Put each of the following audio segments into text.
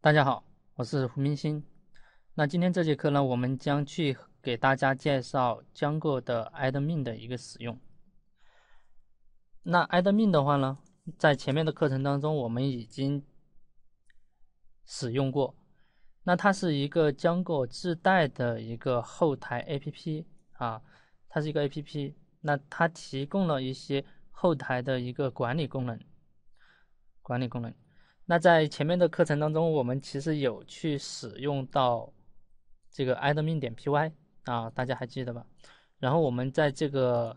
大家好，我是胡明星。那今天这节课呢，我们将去给大家介绍江哥的 admin 的一个使用。那 admin 的话呢，在前面的课程当中我们已经使用过。那它是一个江哥自带的一个后台 APP 啊，它是一个 APP。那它提供了一些后台的一个管理功能，管理功能。那在前面的课程当中，我们其实有去使用到这个 admin 点 py 啊，大家还记得吧？然后我们在这个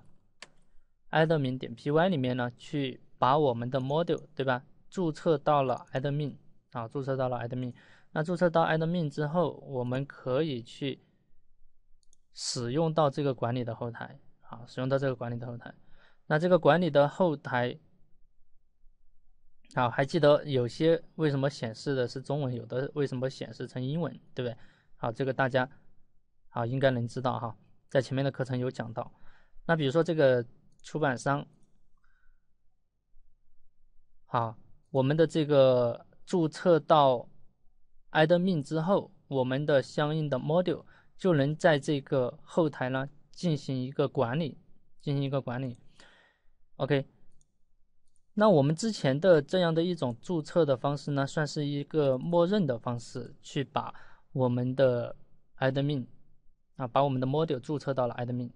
admin 点 py 里面呢，去把我们的 module 对吧，注册到了 admin 啊，注册到了 admin。那注册到 admin 之后，我们可以去使用到这个管理的后台啊，使用到这个管理的后台。那这个管理的后台。好，还记得有些为什么显示的是中文，有的为什么显示成英文，对不对？好，这个大家好应该能知道哈，在前面的课程有讲到。那比如说这个出版商，好，我们的这个注册到 admin 之后，我们的相应的 module 就能在这个后台呢进行一个管理，进行一个管理。OK。那我们之前的这样的一种注册的方式呢，算是一个默认的方式，去把我们的 admin 啊，把我们的 module 注册到了 admin。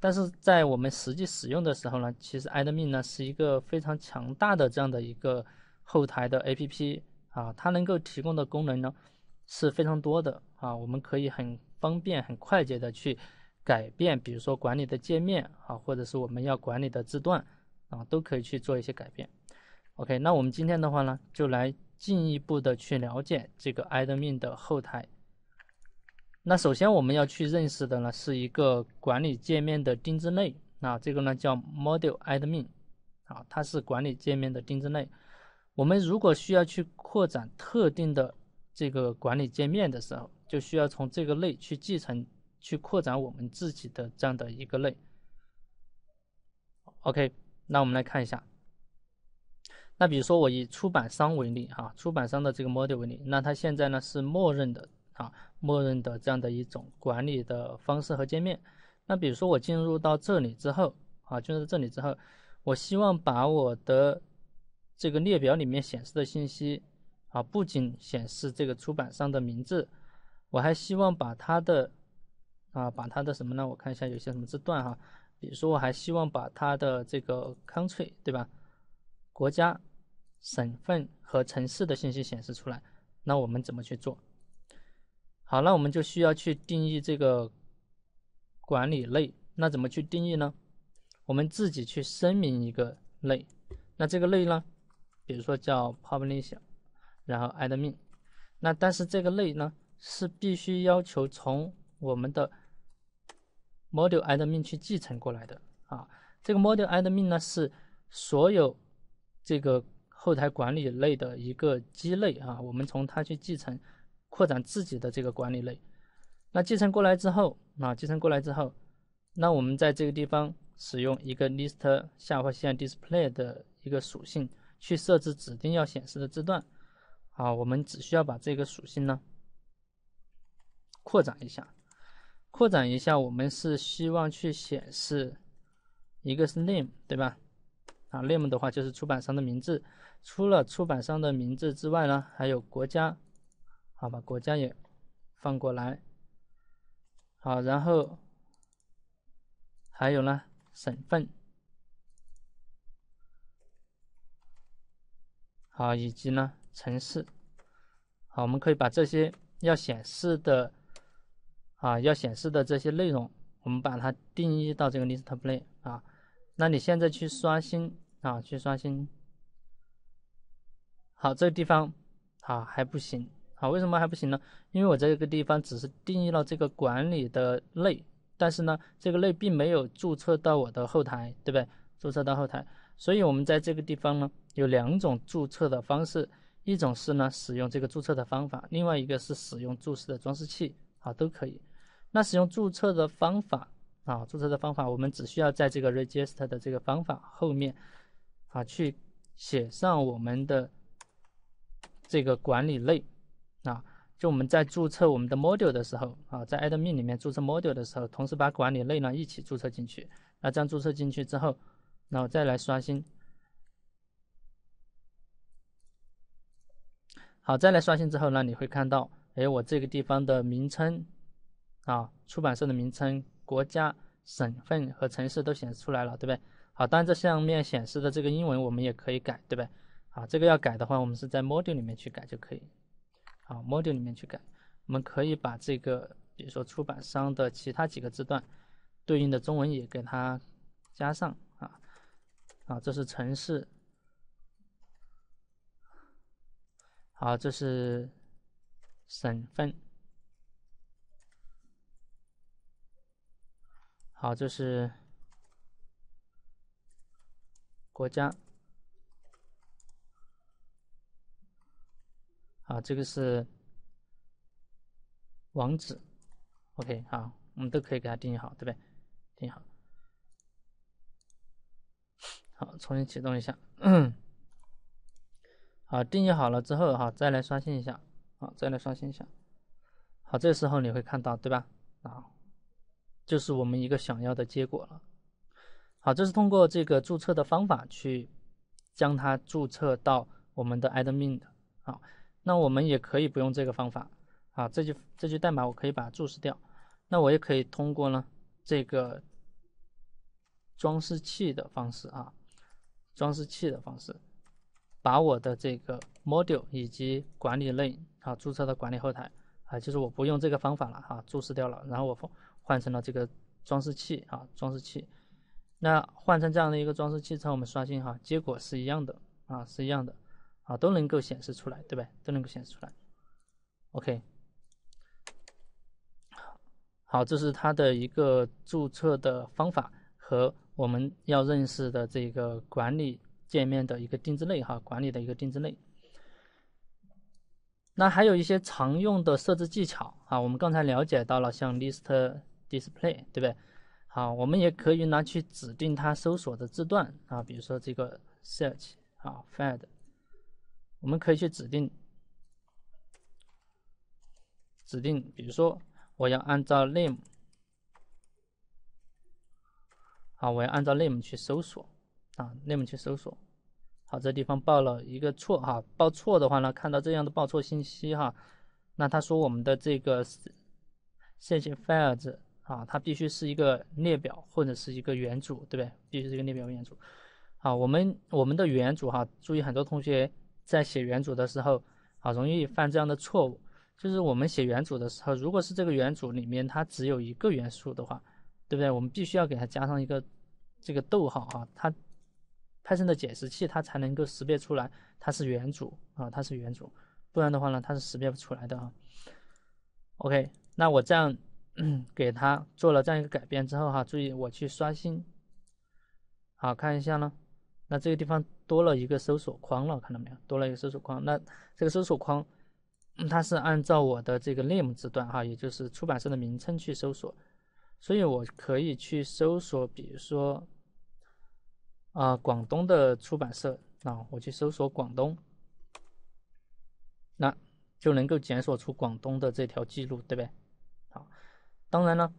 但是在我们实际使用的时候呢，其实 admin 呢是一个非常强大的这样的一个后台的 app 啊，它能够提供的功能呢是非常多的啊，我们可以很方便、很快捷的去改变，比如说管理的界面啊，或者是我们要管理的字段。啊，都可以去做一些改变。OK，那我们今天的话呢，就来进一步的去了解这个 admin 的后台。那首先我们要去认识的呢，是一个管理界面的定制类。那这个呢叫 module admin，啊，它是管理界面的定制类。我们如果需要去扩展特定的这个管理界面的时候，就需要从这个类去继承、去扩展我们自己的这样的一个类。OK。那我们来看一下，那比如说我以出版商为例哈，出版商的这个 model 为例，那它现在呢是默认的啊，默认的这样的一种管理的方式和界面。那比如说我进入到这里之后啊，进入到这里之后，我希望把我的这个列表里面显示的信息啊，不仅显示这个出版商的名字，我还希望把它的啊，把它的什么呢？我看一下有些什么字段哈。比如说，我还希望把它的这个 country 对吧，国家、省份和城市的信息显示出来，那我们怎么去做？好，那我们就需要去定义这个管理类。那怎么去定义呢？我们自己去声明一个类。那这个类呢，比如说叫 publish，然后 admin。那但是这个类呢，是必须要求从我们的 module admin 去继承过来的啊，这个 module admin 呢是所有这个后台管理类的一个基类啊，我们从它去继承扩展自己的这个管理类。那继承过来之后啊，继承过来之后，那我们在这个地方使用一个 list 下划线 display 的一个属性去设置指定要显示的字段啊，我们只需要把这个属性呢扩展一下。扩展一下，我们是希望去显示一个是 name 对吧？啊，name 的话就是出版商的名字。除了出版商的名字之外呢，还有国家，好，把国家也放过来。好，然后还有呢，省份，好，以及呢，城市。好，我们可以把这些要显示的。啊，要显示的这些内容，我们把它定义到这个 list play 啊。那你现在去刷新啊，去刷新。好，这个地方啊还不行。啊，为什么还不行呢？因为我这个地方只是定义了这个管理的类，但是呢，这个类并没有注册到我的后台，对不对？注册到后台，所以我们在这个地方呢，有两种注册的方式，一种是呢使用这个注册的方法，另外一个是使用注释的装饰器，啊，都可以。那使用注册的方法啊，注册的方法，我们只需要在这个 register 的这个方法后面啊，去写上我们的这个管理类啊，就我们在注册我们的 module 的时候啊，在 admin 里面注册 module 的时候，同时把管理类呢一起注册进去。那这样注册进去之后，那我再来刷新。好，再来刷新之后呢，你会看到，哎，我这个地方的名称啊，出版社的名称、国家、省份和城市都显示出来了，对不对？好，当然这上面显示的这个英文我们也可以改，对不对？好，这个要改的话，我们是在 module 里面去改就可以。好，module 里面去改，我们可以把这个，比如说出版商的其他几个字段对应的中文也给它加上啊。啊，这是城市。好，这是省份。好，这是国家。好，这个是网址。OK，好，我们都可以给它定义好，对不对？定义好。好，重新启动一下。好，定义好了之后，哈，再来刷新一下，好，再来刷新一下，好，这时候你会看到，对吧？啊，就是我们一个想要的结果了。好，这是通过这个注册的方法去将它注册到我们的 admin 的。好，那我们也可以不用这个方法。啊，这句这句代码我可以把它注释掉。那我也可以通过呢这个装饰器的方式啊，装饰器的方式。把我的这个 module 以及管理类啊注册到管理后台啊，就是我不用这个方法了哈，注释掉了，然后我换成了这个装饰器啊，装饰器。那换成这样的一个装饰器之后，我们刷新哈，结果是一样的啊，是一样的啊，都能够显示出来，对吧？都能够显示出来。OK，好，这是它的一个注册的方法和我们要认识的这个管理。界面的一个定制类哈，管理的一个定制类。那还有一些常用的设置技巧啊，我们刚才了解到了，像 list display，对不对？好，我们也可以拿去指定它搜索的字段啊，比如说这个 search 啊，find，我们可以去指定，指定，比如说我要按照 name，好，我要按照 name 去搜索。啊，name 去搜索，好，这地方报了一个错哈，报错的话呢，看到这样的报错信息哈，那他说我们的这个 search files 啊，它必须是一个列表或者是一个元组，对不对？必须是一个列表元组。好，我们我们的元组哈，注意很多同学在写元组的时候啊，容易犯这样的错误，就是我们写元组的时候，如果是这个元组里面它只有一个元素的话，对不对？我们必须要给它加上一个这个逗号啊，它。Python 的解释器它才能够识别出来它是元组啊，它是元组，不然的话呢，它是识别不出来的啊。OK，那我这样给它做了这样一个改变之后哈，注意我去刷新，好看一下呢，那这个地方多了一个搜索框了，看到没有？多了一个搜索框，那这个搜索框它是按照我的这个 name 字段哈，也就是出版社的名称去搜索，所以我可以去搜索，比如说。啊，广东的出版社啊，我去搜索广东，那就能够检索出广东的这条记录，对不对？当然了，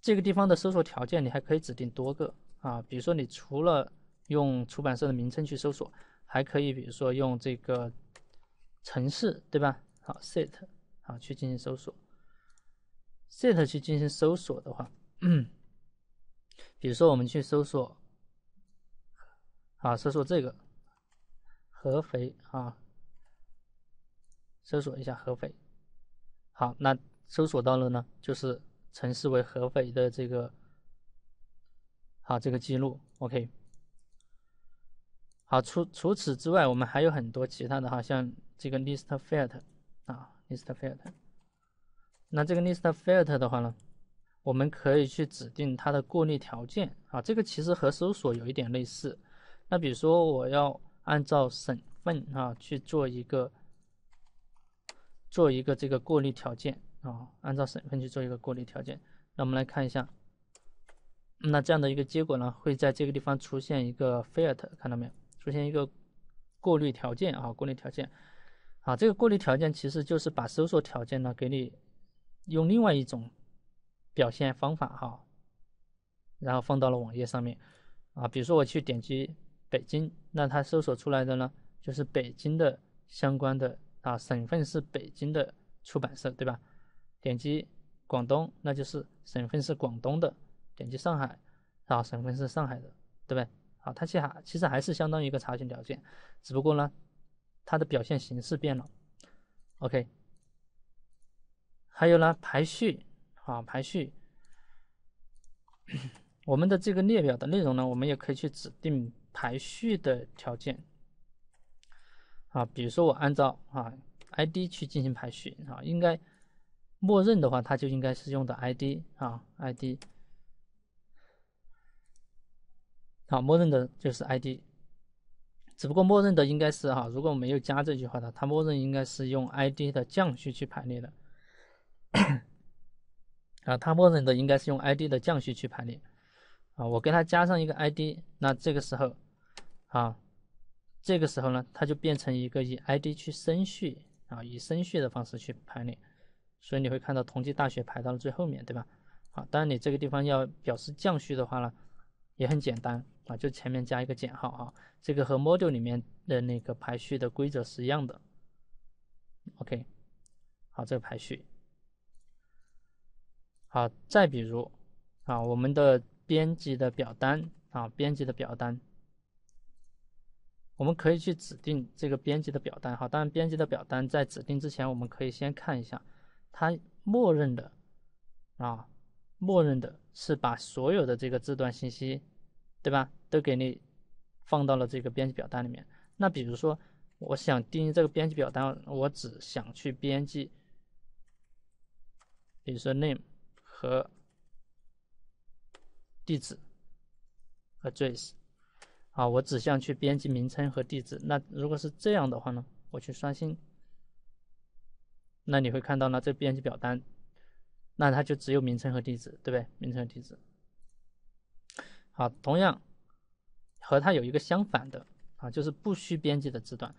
这个地方的搜索条件你还可以指定多个啊，比如说你除了用出版社的名称去搜索，还可以比如说用这个城市，对吧？好，set 好去进行搜索，set 去进行搜索的话，比如说我们去搜索。啊，搜索这个合肥啊，搜索一下合肥。好，那搜索到了呢，就是城市为合肥的这个，好这个记录。OK。好，除除此之外，我们还有很多其他的哈，像这个 list filter 啊，list filter。那这个 list filter 的话呢，我们可以去指定它的过滤条件啊，这个其实和搜索有一点类似。那比如说，我要按照省份啊去做一个做一个这个过滤条件啊，按照省份去做一个过滤条件。那我们来看一下，那这样的一个结果呢，会在这个地方出现一个 filt，看到没有？出现一个过滤条件啊，过滤条件啊，这个过滤条件其实就是把搜索条件呢给你用另外一种表现方法哈，然后放到了网页上面啊，比如说我去点击北京，那它搜索出来的呢就是北京的相关的啊省份是北京的出版社，对吧？点击广东，那就是省份是广东的；点击上海，啊省份是上海的，对不对？啊，它其还其实还是相当于一个查询条件，只不过呢，它的表现形式变了。OK，还有呢，排序啊，排序，我们的这个列表的内容呢，我们也可以去指定排序的条件啊，比如说我按照啊 ID 去进行排序啊，应该默认的话，它就应该是用的 ID 啊 ID。好，默认的就是 ID，只不过默认的应该是哈，如果没有加这句话的，它默认应该是用 ID 的降序去排列的。啊，它默认的应该是用 ID 的降序去排列。啊，我给它加上一个 ID，那这个时候，啊，这个时候呢，它就变成一个以 ID 去升序啊，以升序的方式去排列。所以你会看到同济大学排到了最后面对吧？啊，当然你这个地方要表示降序的话呢，也很简单。啊，就前面加一个减号啊，这个和 module 里面的那个排序的规则是一样的。OK，好，这个排序。好，再比如啊，我们的编辑的表单啊，编辑的表单，我们可以去指定这个编辑的表单哈。当然，编辑的表单在指定之前，我们可以先看一下，它默认的啊，默认的是把所有的这个字段信息。对吧？都给你放到了这个编辑表单里面。那比如说，我想定义这个编辑表单，我只想去编辑，比如说 name 和地址，address，啊，我只想去编辑名称和地址。那如果是这样的话呢，我去刷新，那你会看到呢，这编辑表单，那它就只有名称和地址，对不对？名称和地址。好，同样和它有一个相反的啊，就是不需编辑的字段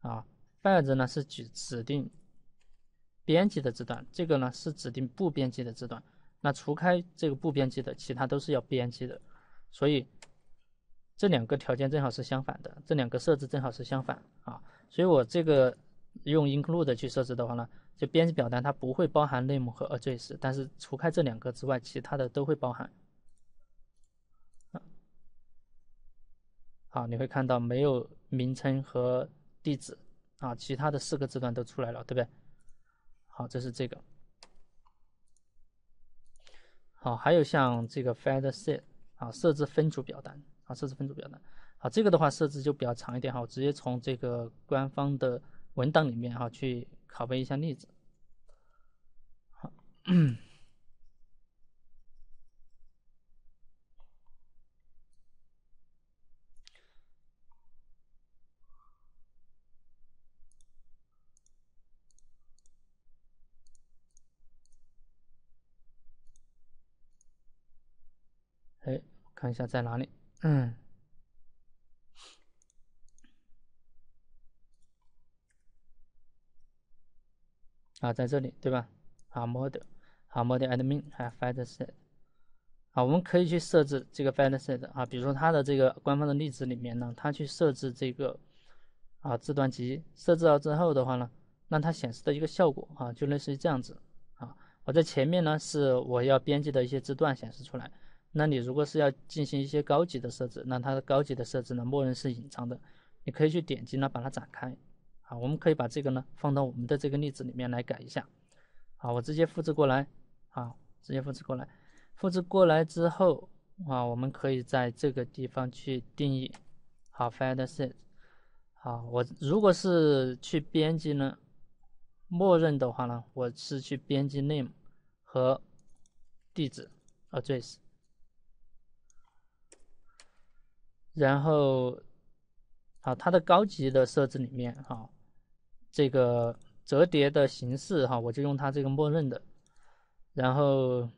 啊。files 呢是指指定编辑的字段，这个呢是指定不编辑的字段。那除开这个不编辑的，其他都是要编辑的。所以这两个条件正好是相反的，这两个设置正好是相反啊。所以我这个用 include 去设置的话呢，就编辑表单它不会包含 name 和 address，但是除开这两个之外，其他的都会包含。好，你会看到没有名称和地址啊，其他的四个字段都出来了，对不对？好，这是这个。好，还有像这个 field set 啊，设置分组表单啊，设置分组表单。好，这个的话设置就比较长一点哈，我直接从这个官方的文档里面哈去拷贝一下例子。好。哎，看一下在哪里？嗯，啊，在这里对吧？好，model，好，model admin，还有 field set，好，我们可以去设置这个 field set 啊，比如说它的这个官方的例子里面呢，它去设置这个啊字段集，设置了之后的话呢，让它显示的一个效果啊，就类似于这样子啊。我在前面呢是我要编辑的一些字段显示出来。那你如果是要进行一些高级的设置，那它的高级的设置呢，默认是隐藏的，你可以去点击呢把它展开。好，我们可以把这个呢放到我们的这个例子里面来改一下。好，我直接复制过来，啊，直接复制过来，复制过来之后啊，我们可以在这个地方去定义好 field set。好，我如果是去编辑呢，默认的话呢，我是去编辑 name 和地址 address。然后，啊，它的高级的设置里面，哈，这个折叠的形式，哈，我就用它这个默认的。然后，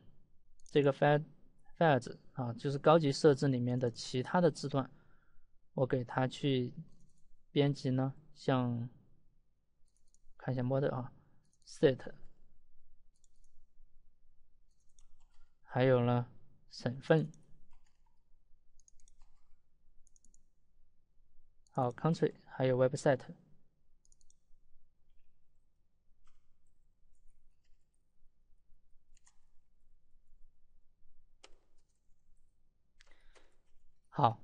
这个 file files 啊，就是高级设置里面的其他的字段，我给它去编辑呢，像看一下 model 啊，set，还有呢省份，好 country，还有 website。好，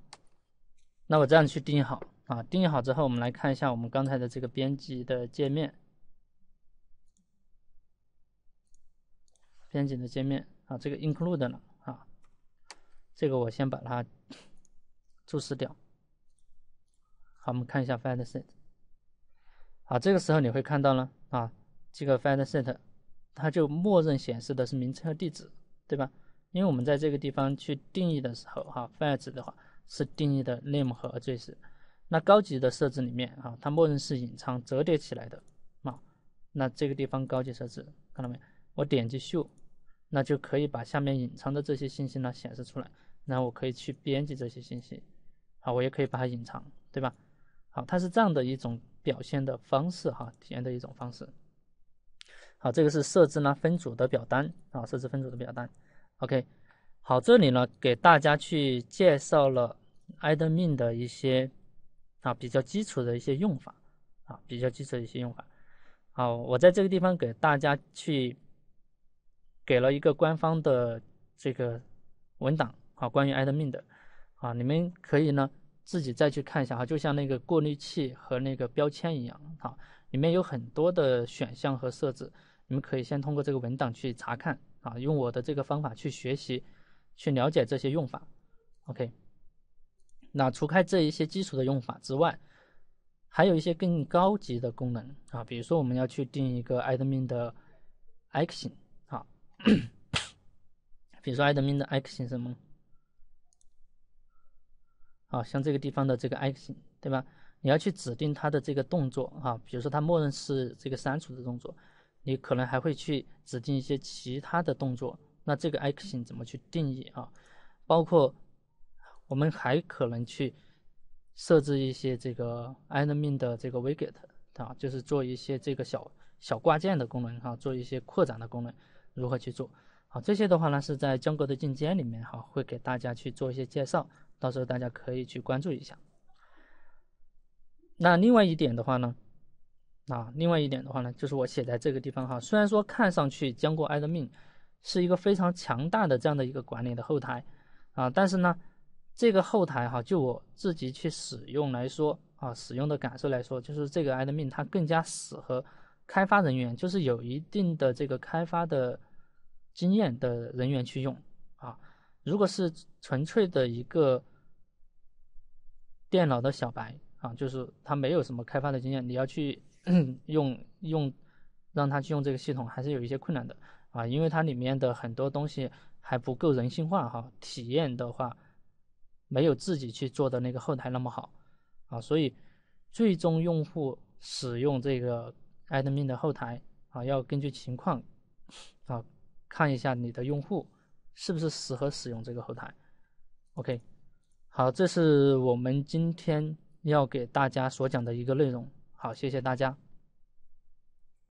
那我这样去定义好啊，定义好之后，我们来看一下我们刚才的这个编辑的界面，编辑的界面啊，这个 include 了啊，这个我先把它 注释掉。好，我们看一下 find set，好，这个时候你会看到呢啊，这个 find set 它就默认显示的是名称和地址，对吧？因为我们在这个地方去定义的时候，哈，files 的话是定义的 name 和 address，那高级的设置里面，啊，它默认是隐藏折叠起来的，啊，那这个地方高级设置看到没？我点击 show，那就可以把下面隐藏的这些信息呢显示出来，然后我可以去编辑这些信息，好，我也可以把它隐藏，对吧？好，它是这样的一种表现的方式，哈，体验的一种方式。好，这个是设置呢分组的表单，啊，设置分组的表单。OK，好，这里呢给大家去介绍了 admin 的一些啊比较基础的一些用法啊，比较基础的一些用法。好，我在这个地方给大家去给了一个官方的这个文档啊，关于 admin 的啊，你们可以呢自己再去看一下哈，就像那个过滤器和那个标签一样啊，里面有很多的选项和设置，你们可以先通过这个文档去查看。啊，用我的这个方法去学习，去了解这些用法。OK，那除开这一些基础的用法之外，还有一些更高级的功能啊，比如说我们要去定一个 admin 的 action 啊，比如说 admin 的 action 什么？啊，像这个地方的这个 action 对吧？你要去指定它的这个动作啊，比如说它默认是这个删除的动作。你可能还会去指定一些其他的动作，那这个 action 怎么去定义啊？包括我们还可能去设置一些这个 admin 的这个 widget 啊，就是做一些这个小小挂件的功能哈，做一些扩展的功能，如何去做？好，这些的话呢是在江哥的进阶里面哈，会给大家去做一些介绍，到时候大家可以去关注一下。那另外一点的话呢？啊，另外一点的话呢，就是我写在这个地方哈。虽然说看上去江过 admin 是一个非常强大的这样的一个管理的后台啊，但是呢，这个后台哈，就我自己去使用来说啊，使用的感受来说，就是这个 admin 它更加适合开发人员，就是有一定的这个开发的经验的人员去用啊。如果是纯粹的一个电脑的小白啊，就是他没有什么开发的经验，你要去。用用让他去用这个系统还是有一些困难的啊，因为它里面的很多东西还不够人性化哈，体验的话没有自己去做的那个后台那么好啊，所以最终用户使用这个 admin 的后台啊，要根据情况啊看一下你的用户是不是适合使用这个后台。OK，好，这是我们今天要给大家所讲的一个内容。好，谢谢大家。